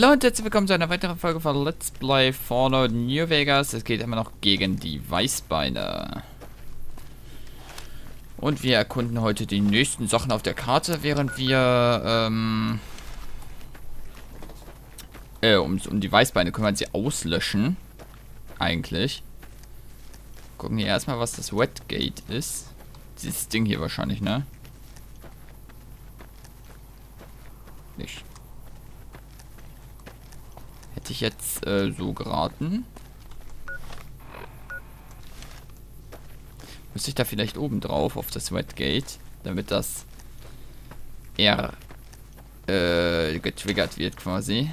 Hallo und herzlich willkommen zu einer weiteren Folge von Let's Play Fallout New Vegas. Es geht immer noch gegen die Weißbeine. Und wir erkunden heute die nächsten Sachen auf der Karte, während wir, ähm... Äh, um, um die Weißbeine können wir sie auslöschen. Eigentlich. Gucken hier erstmal, was das Wetgate ist. Dieses Ding hier wahrscheinlich, ne? Nicht. Hätte ich jetzt äh, so geraten. Muss ich da vielleicht oben drauf auf das Wetgate, damit das eher äh, getriggert wird quasi.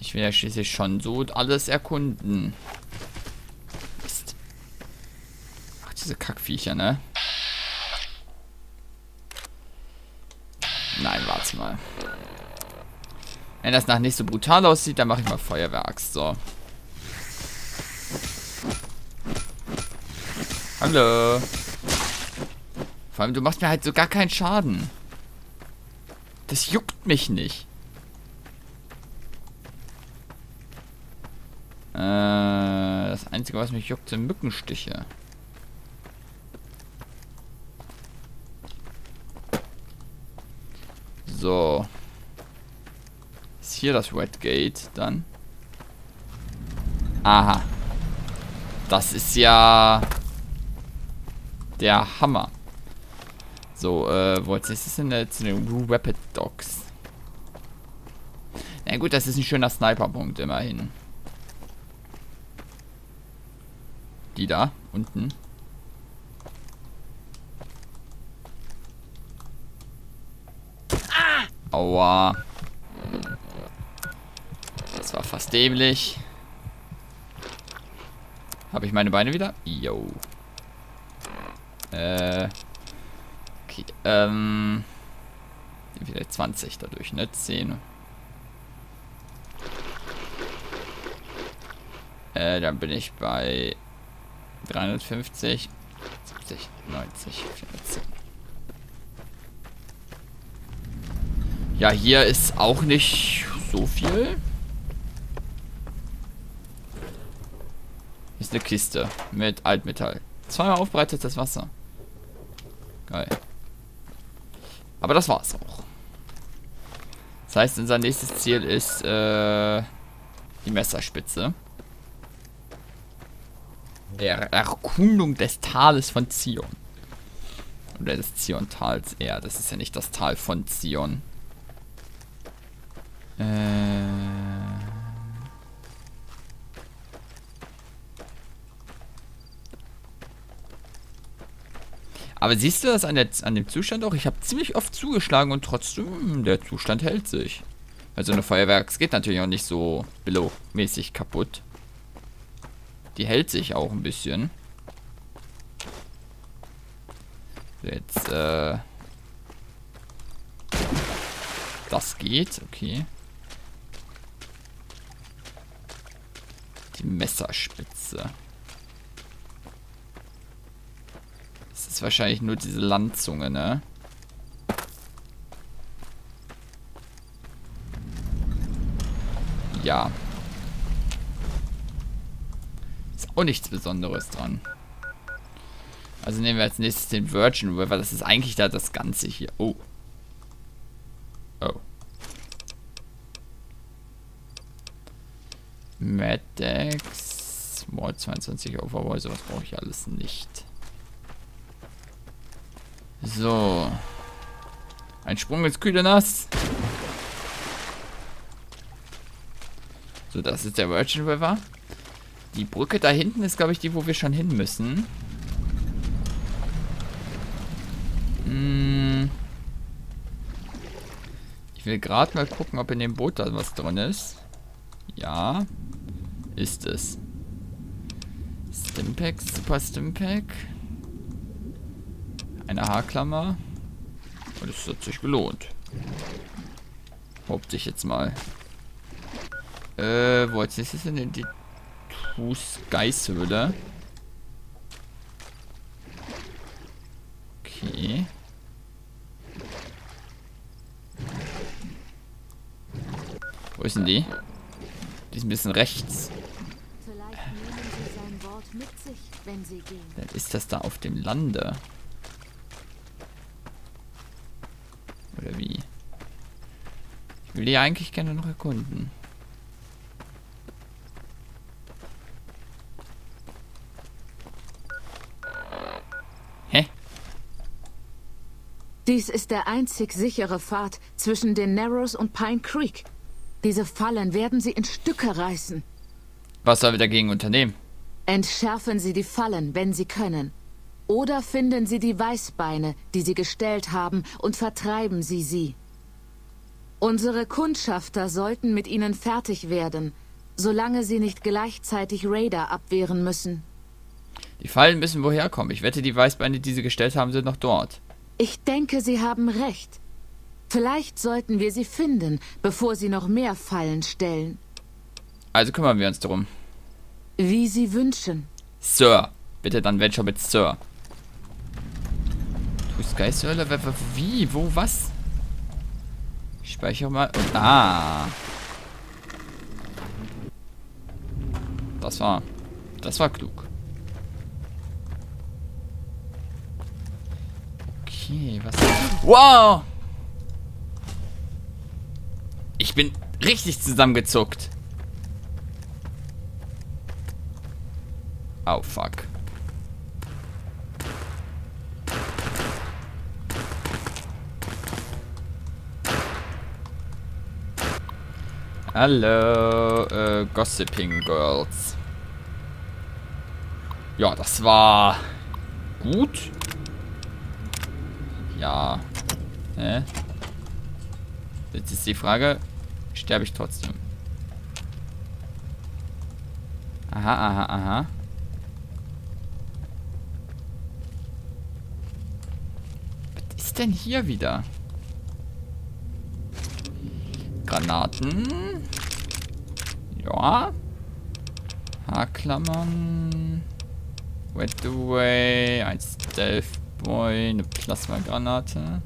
Ich will ja schließlich schon so alles erkunden. Mist. Ach, diese Kackviecher, ne? Nein, warte mal. Wenn das nach nicht so brutal aussieht, dann mache ich mal Feuerwerks. So. Hallo. Vor allem, du machst mir halt so gar keinen Schaden. Das juckt mich nicht. Äh, das Einzige, was mich juckt, sind Mückenstiche. So. Ist hier das Red Gate dann? Aha. Das ist ja der Hammer. So, äh, wo ist das denn jetzt? Den Rapid Dogs. Na gut, das ist ein schöner Sniper-Punkt immerhin. Die da, unten. Aua. Das war fast dämlich. Habe ich meine Beine wieder? Yo. Äh. Okay, ähm. Wieder 20 dadurch, ne? 10. Äh, dann bin ich bei 350, 70, 90, 14. Ja, hier ist auch nicht so viel. Ist eine Kiste mit Altmetall. Zweimal aufbereitetes Wasser. Geil. Aber das war's auch. Das heißt, unser nächstes Ziel ist äh, die Messerspitze. Der Erkundung des Tales von Zion. Oder des Zion-Tals eher. Das ist ja nicht das Tal von Zion. Äh. Aber siehst du das an, der, an dem Zustand auch? Ich habe ziemlich oft zugeschlagen und trotzdem, der Zustand hält sich. Also eine Feuerwerks geht natürlich auch nicht so Billow-mäßig kaputt. Die hält sich auch ein bisschen. Jetzt, äh... Das geht, okay. Die Messerspitze. Das ist wahrscheinlich nur diese Landzunge, ne? Ja. Ist auch nichts Besonderes dran. Also nehmen wir als nächstes den Virgin River. Das ist eigentlich da das Ganze hier. Oh. Maddex. Small 22 Overwall, sowas brauche ich alles nicht. So. Ein Sprung ins kühle Nass. So, das ist der Virgin River. Die Brücke da hinten ist, glaube ich, die, wo wir schon hin müssen. Hm. Ich will gerade mal gucken, ob in dem Boot da was drin ist. Ja ist es. Stimpack, Super Stimpack. Eine Haarklammer. Und es hat sich gelohnt. Hauptsächlich jetzt mal. Äh, wo jetzt ist es denn die Fußgeißhöhle? Okay. Wo ist denn die? Die ist ein bisschen rechts. Vielleicht nehmen Sie sein Wort mit sich, wenn Sie gehen. Dann ist das da auf dem Lande. Oder wie? Ich will die eigentlich gerne noch erkunden. Hä? Dies ist der einzig sichere Pfad zwischen den Narrows und Pine Creek. Diese Fallen werden Sie in Stücke reißen. Was sollen wir dagegen unternehmen? Entschärfen Sie die Fallen, wenn Sie können. Oder finden Sie die Weißbeine, die Sie gestellt haben, und vertreiben Sie sie. Unsere Kundschafter sollten mit Ihnen fertig werden, solange Sie nicht gleichzeitig Raider abwehren müssen. Die Fallen müssen woher kommen. Ich wette, die Weißbeine, die sie gestellt haben, sind noch dort. Ich denke, Sie haben recht. Vielleicht sollten wir sie finden, bevor sie noch mehr Fallen stellen. Also kümmern wir uns darum. Wie Sie wünschen. Sir. Bitte dann schon mit Sir. Tu Sky Sir? Wie? Wo? Was? Ich speichere mal. Und, ah. Das war. Das war klug. Okay, was. Wow! Ich bin richtig zusammengezuckt. Oh, fuck. Hallo, äh, Gossiping Girls. Ja, das war gut. Ja. Hä? Jetzt ist die Frage, sterbe ich trotzdem? Aha, aha, aha. Was ist denn hier wieder? Granaten. Ja. Haarklammern. Wet Away. Ein Stealth Boy. Eine Plasmagranate.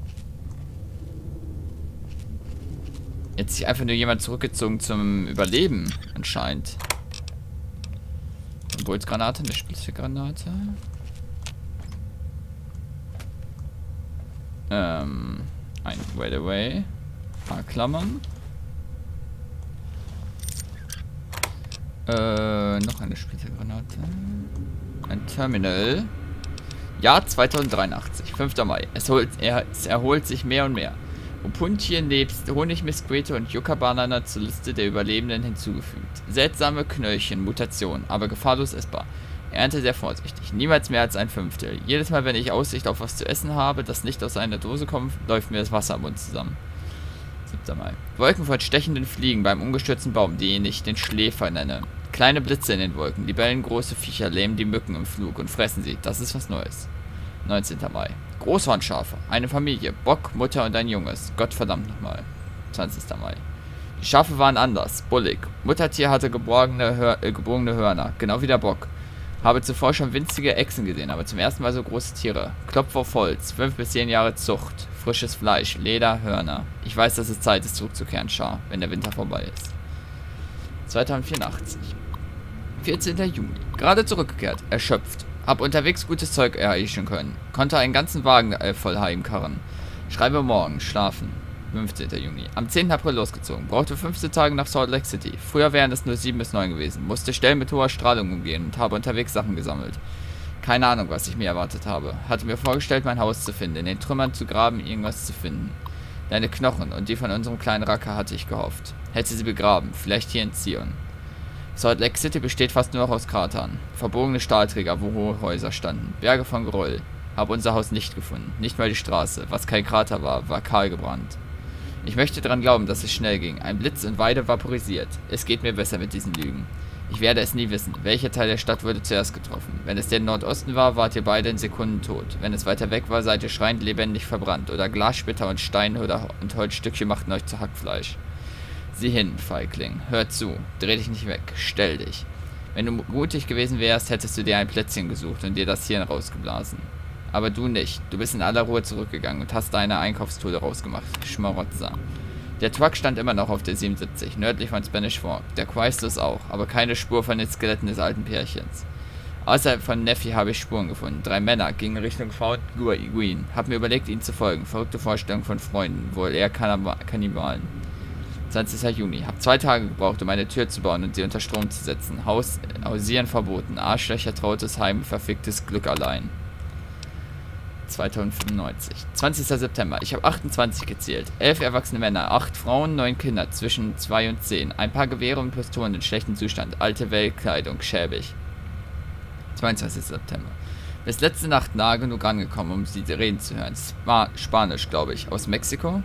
Jetzt sich einfach nur jemand zurückgezogen zum Überleben, anscheinend. Eine Bolzgranate, eine Spitzgranate. Ähm, ein Wait Away. Haarklammern. Äh, noch eine Spitzgranate. Ein Terminal. Jahr 2083, 5. Mai. Es, holt, er, es erholt sich mehr und mehr. Opuntie nebst Honigmissquete und Yucca-Banana zur Liste der Überlebenden hinzugefügt. Seltsame Knöllchen, Mutation, aber gefahrlos essbar. Ernte sehr vorsichtig. Niemals mehr als ein Fünftel. Jedes Mal, wenn ich Aussicht auf was zu essen habe, das nicht aus einer Dose kommt, läuft mir das Wasser am Mund zusammen. 7. Mai. Wolken von stechenden Fliegen beim umgestürzten Baum, den ich den Schläfer nenne. Kleine Blitze in den Wolken, libellengroße Viecher lähmen die Mücken im Flug und fressen sie. Das ist was Neues. 19. Mai. Großhornschafe. Eine Familie. Bock, Mutter und ein Junges. Gott verdammt nochmal. 20. Mai. Die Schafe waren anders. Bullig. Muttertier hatte geborgene, Hör äh, gebogene Hörner. Genau wie der Bock. Habe zuvor schon winzige Echsen gesehen, aber zum ersten Mal so große Tiere. Klopf auf Holz. 5 bis 10 Jahre Zucht. Frisches Fleisch. Leder, Hörner. Ich weiß, dass es Zeit ist, zurückzukehren, Schar, wenn der Winter vorbei ist. 2084. 14. Juni. Gerade zurückgekehrt. Erschöpft. Hab unterwegs gutes Zeug erreichen können. Konnte einen ganzen Wagen äh, voll heimkarren. Schreibe morgen. Schlafen. 15. Juni. Am 10. April losgezogen. Brauchte 15 Tage nach Salt Lake City. Früher wären es nur 7 bis 9 gewesen. Musste Stellen mit hoher Strahlung umgehen und habe unterwegs Sachen gesammelt. Keine Ahnung, was ich mir erwartet habe. Hatte mir vorgestellt, mein Haus zu finden, in den Trümmern zu graben, irgendwas zu finden. Deine Knochen und die von unserem kleinen Racker hatte ich gehofft. Hätte sie begraben, vielleicht hier in Zion. Salt Lake City besteht fast nur noch aus Kratern. Verbogene Stahlträger, wo hohe Häuser standen. Berge von Geröll. Habe unser Haus nicht gefunden. Nicht mal die Straße. Was kein Krater war, war kahl gebrannt. Ich möchte daran glauben, dass es schnell ging. Ein Blitz und Weide vaporisiert. Es geht mir besser mit diesen Lügen. Ich werde es nie wissen. Welcher Teil der Stadt wurde zuerst getroffen? Wenn es der Nordosten war, wart ihr beide in Sekunden tot. Wenn es weiter weg war, seid ihr schreiend lebendig verbrannt. Oder Glassplitter und Steine oder und Holzstückchen machten euch zu Hackfleisch. Sieh hin, Feigling. Hör zu. Dreh dich nicht weg. Stell dich. Wenn du mutig gewesen wärst, hättest du dir ein Plätzchen gesucht und dir das Hirn rausgeblasen. Aber du nicht. Du bist in aller Ruhe zurückgegangen und hast deine Einkaufstour rausgemacht. Schmarotzer. Der Truck stand immer noch auf der 77, nördlich von Spanish Fork. Der Quaestus auch, aber keine Spur von den Skeletten des alten Pärchens. Außerhalb von Neffi habe ich Spuren gefunden. Drei Männer gingen Richtung Found Green. Hab mir überlegt, ihnen zu folgen. Verrückte Vorstellung von Freunden, wohl eher Kannibalen. 20. Juni. Hab zwei Tage gebraucht, um eine Tür zu bauen und sie unter Strom zu setzen. Haus, Hausieren verboten. Arschlöcher, trautes Heim, verficktes Glück allein. 2095. 20. September. Ich habe 28 gezählt. Elf erwachsene Männer, acht Frauen, neun Kinder zwischen 2 und 10. Ein paar Gewehre und Pistolen in schlechtem Zustand. Alte Weltkleidung, schäbig. 22. September. Bis letzte Nacht nahe genug angekommen, um sie reden zu hören. Spa Spanisch, glaube ich. Aus Mexiko?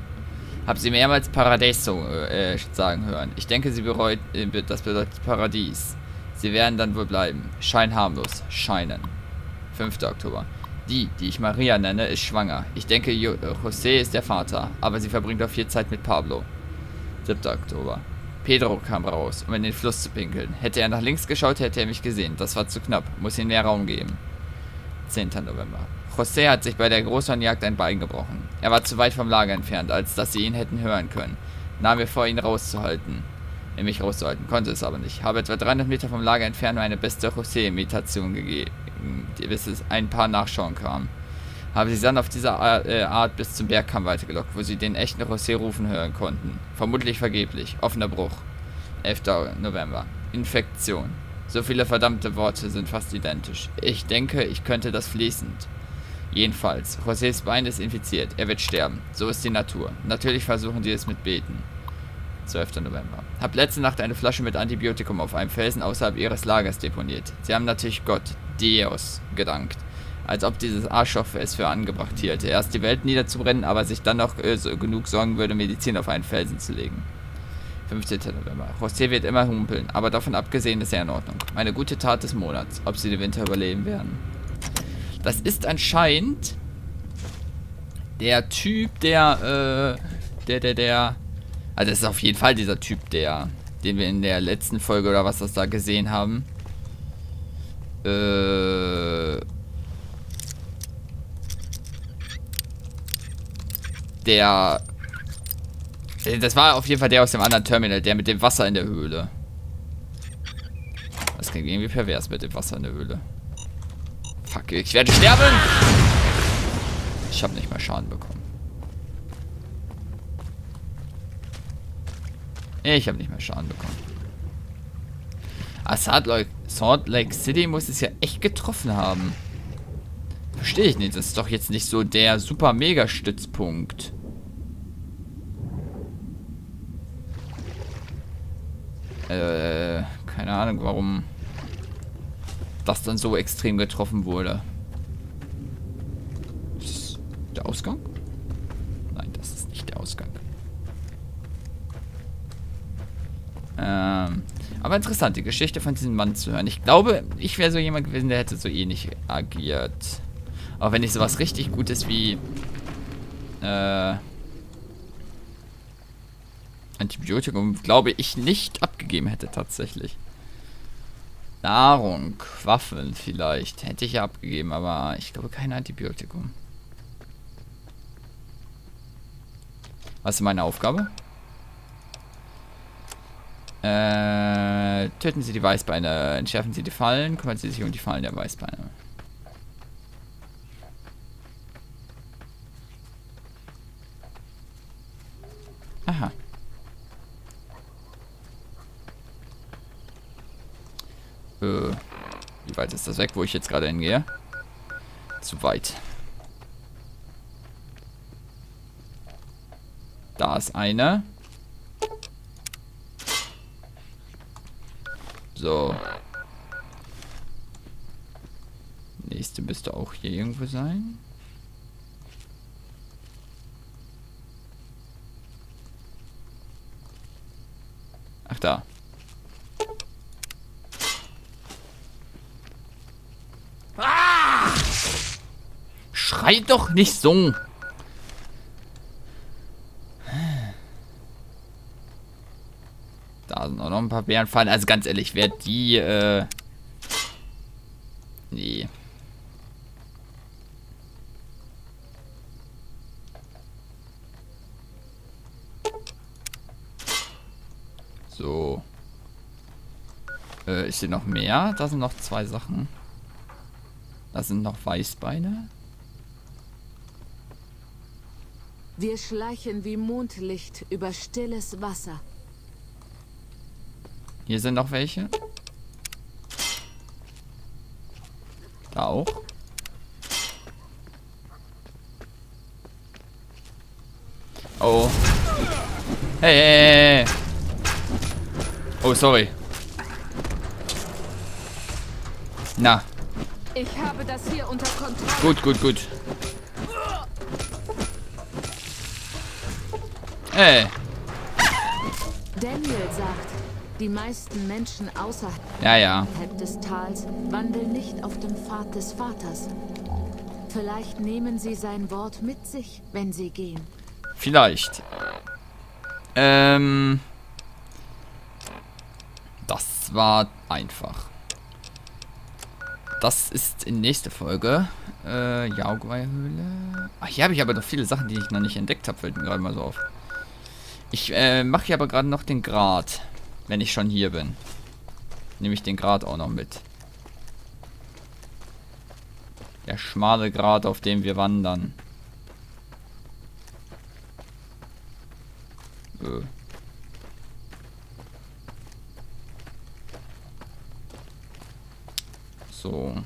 Hab sie mehrmals Paradiso äh, sagen hören. Ich denke, sie bereut, äh, das bedeutet Paradies. Sie werden dann wohl bleiben. Schein harmlos. Scheinen. 5. Oktober. Die, die ich Maria nenne, ist schwanger. Ich denke, jo äh, José ist der Vater, aber sie verbringt auch viel Zeit mit Pablo. 7. Oktober. Pedro kam raus, um in den Fluss zu pinkeln. Hätte er nach links geschaut, hätte er mich gesehen. Das war zu knapp. Muss ihm mehr Raum geben. 10. November. José hat sich bei der Großhornjagd ein Bein gebrochen. Er war zu weit vom Lager entfernt, als dass sie ihn hätten hören können. Nahm mir vor, ihn rauszuhalten. Er mich rauszuhalten, konnte es aber nicht. Habe etwa 300 Meter vom Lager entfernt eine beste José-Imitation gegeben, bis es ein paar Nachschauen kam. Habe sie dann auf diese äh, Art bis zum Bergkamm weitergelockt, wo sie den echten José rufen hören konnten. Vermutlich vergeblich. Offener Bruch. 11. November. Infektion. So viele verdammte Worte sind fast identisch. Ich denke, ich könnte das fließend. Jedenfalls, Josés Bein ist infiziert. Er wird sterben. So ist die Natur. Natürlich versuchen sie es mit Beten. 12. November. Hab letzte Nacht eine Flasche mit Antibiotikum auf einem Felsen außerhalb ihres Lagers deponiert. Sie haben natürlich Gott, Deus, gedankt. Als ob dieses Arschloch es für angebracht hielte. Erst die Welt niederzubrennen, aber sich dann noch äh, so genug sorgen würde, Medizin auf einen Felsen zu legen. 15. November. José wird immer humpeln, aber davon abgesehen ist er in Ordnung. Eine gute Tat des Monats, ob sie den Winter überleben werden. Das ist anscheinend der Typ, der, äh, der, der, der, also das ist auf jeden Fall dieser Typ, der, den wir in der letzten Folge oder was das da gesehen haben. Äh, der äh, das war auf jeden Fall der aus dem anderen Terminal, der mit dem Wasser in der Höhle. Das klingt irgendwie pervers mit dem Wasser in der Höhle. Fuck, ich werde sterben! Ich habe nicht mal Schaden bekommen. Ich habe nicht mehr Schaden bekommen. Assad Salt Lake City muss es ja echt getroffen haben. Verstehe ich nicht. Das ist doch jetzt nicht so der super mega Stützpunkt. Äh, keine Ahnung, warum das dann so extrem getroffen wurde. Ist der Ausgang? Nein, das ist nicht der Ausgang. Ähm, aber interessant, die Geschichte von diesem Mann zu hören. Ich glaube, ich wäre so jemand gewesen, der hätte so ähnlich agiert. Auch wenn ich sowas richtig Gutes wie äh, Antibiotikum, glaube ich, nicht abgegeben hätte tatsächlich. Nahrung, Waffen vielleicht. Hätte ich ja abgegeben, aber ich glaube kein Antibiotikum. Was ist meine Aufgabe? Äh, töten Sie die Weißbeine, entschärfen Sie die Fallen, kümmern Sie sich um die Fallen der Weißbeine. Aha. Äh, wie weit ist das weg, wo ich jetzt gerade hingehe? Zu weit. Da ist eine. So. Nächste müsste auch hier irgendwo sein. Ach da. Schrei doch nicht so. Da sind auch noch ein paar Bärenfallen. Also ganz ehrlich, wer die, äh... Nee. So. Äh, ist hier noch mehr? Da sind noch zwei Sachen. Da sind noch Weißbeine. Wir schleichen wie Mondlicht über stilles Wasser. Hier sind noch welche. Da auch. Oh. Hey, hey, hey. Oh, sorry. Na. Ich habe das hier unter Kontrolle. Gut, gut, gut. Hey. Daniel sagt, die meisten Menschen außerhalb Ja, ja. des Tals wandeln nicht auf dem Pfad des Vaters. Vielleicht nehmen sie sein Wort mit sich, wenn sie gehen. Vielleicht. Ähm. Das war einfach. Das ist in nächste Folge. Äh, Jaguar-Höhle. Ach, hier habe ich aber noch viele Sachen, die ich noch nicht entdeckt habe, fällt mir gerade mal so auf. Ich äh, mache hier aber gerade noch den Grat, wenn ich schon hier bin. Nehme ich den Grat auch noch mit. Der schmale Grat, auf dem wir wandern. Äh. So.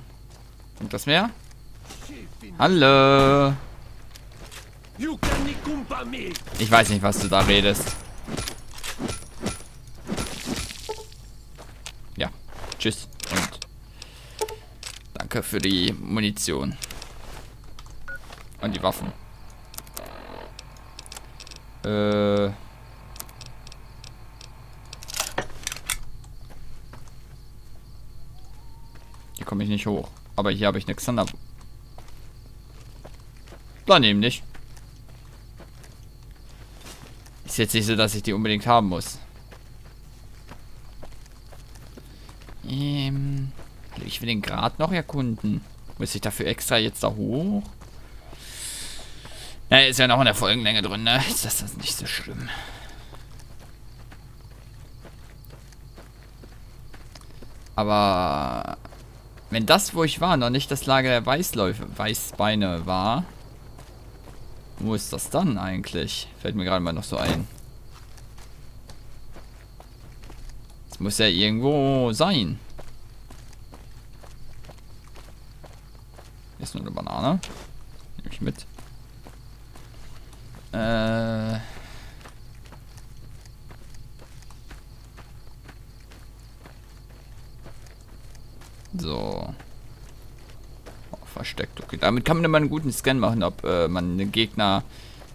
Und das mehr? Hallo. Ich weiß nicht, was du da redest. Ja. Tschüss. Und danke für die Munition. Und die Waffen. Äh. Hier komme ich nicht hoch. Aber hier habe ich eine Xander. Daneben nicht. Ist jetzt nicht so, dass ich die unbedingt haben muss. Ähm, ich will den Grad noch erkunden. Muss ich dafür extra jetzt da hoch? Ja, ist ja noch in der Folgenlänge drin, ne? Ist das, das nicht so schlimm. Aber wenn das, wo ich war, noch nicht das Lager der Weißläufe, Weißbeine war, wo ist das dann eigentlich? Fällt mir gerade mal noch so ein. Das muss ja irgendwo sein. Hier ist nur eine Banane. Nehme ich mit. Äh... So. Versteckt, okay. Damit kann man immer einen guten Scan machen, ob äh, man einen Gegner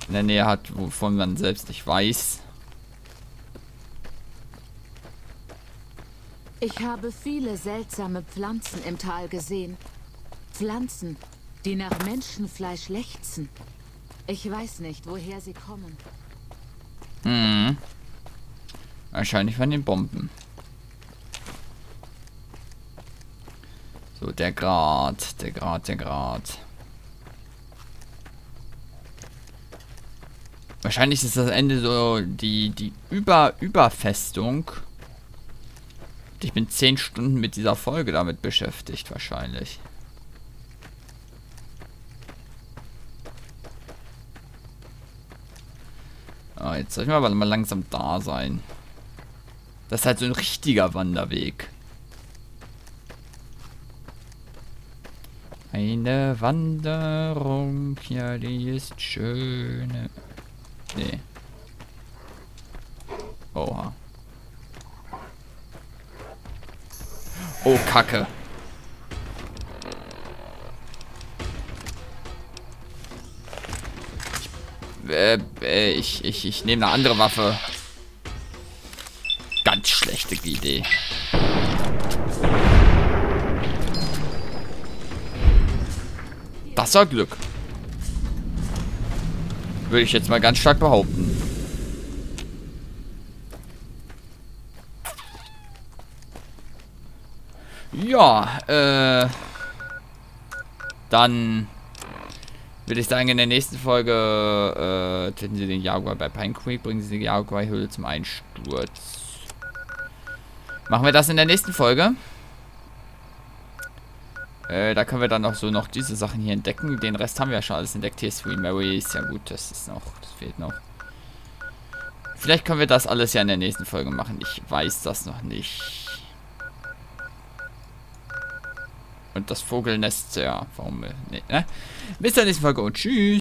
in der Nähe hat, wovon man selbst nicht weiß. Ich habe viele seltsame Pflanzen im Tal gesehen. Pflanzen, die nach Menschenfleisch lechzen. Ich weiß nicht, woher sie kommen. Hm. Wahrscheinlich von den Bomben. Der Grad, der Grad, der Grad. Wahrscheinlich ist das Ende so die, die Über Überfestung. Ich bin zehn Stunden mit dieser Folge damit beschäftigt, wahrscheinlich. Ah, jetzt soll ich mal, mal langsam da sein. Das ist halt so ein richtiger Wanderweg. Eine Wanderung, ja, die ist schön. Nee. Oha. Oh, Kacke. Äh, äh, ich, ich, ich nehme eine andere Waffe. Ganz schlechte Idee. Das war Glück. Würde ich jetzt mal ganz stark behaupten. Ja, äh... Dann würde ich sagen, in der nächsten Folge äh, töten sie den Jaguar bei Pine Creek, bringen sie die Jaguar-Höhle zum Einsturz. Machen wir das in der nächsten Folge. Äh, da können wir dann noch so noch diese Sachen hier entdecken. Den Rest haben wir ja schon alles entdeckt. Hier Sweet Mary ist ja gut. Das ist noch, das fehlt noch. Vielleicht können wir das alles ja in der nächsten Folge machen. Ich weiß das noch nicht. Und das Vogelnest, ja, warum, ne? Bis zur nächsten Folge und tschüss.